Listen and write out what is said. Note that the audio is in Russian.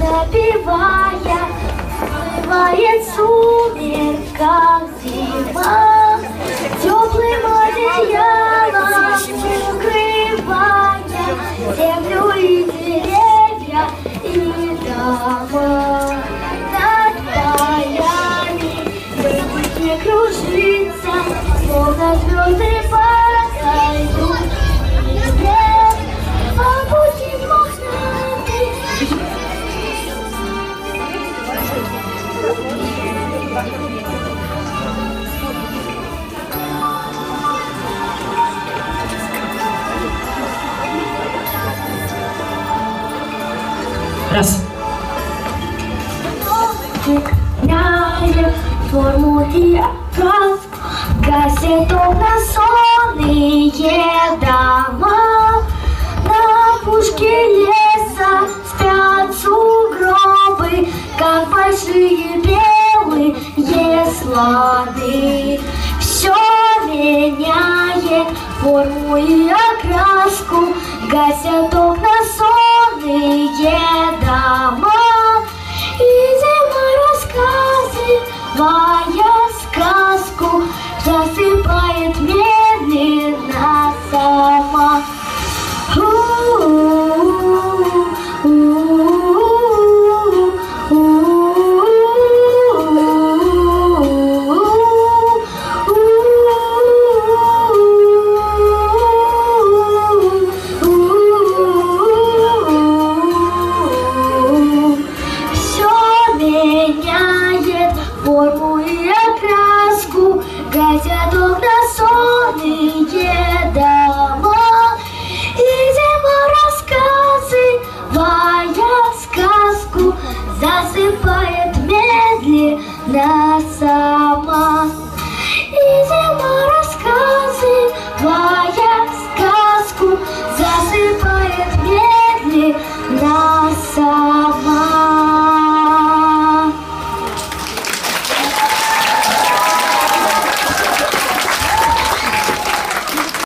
напевая, Бывает сумерка Раз. Меняет форму и окрас Гасит окна сонные дома На опушке леса спят сугробы Как большие белые слоны Все меняет форму и окраску Гасят окна родные дома, и зима розкази. форму и окраску Газеток на сонные дома. И рассказы, рассказывая сказку Засыпает медленно сама.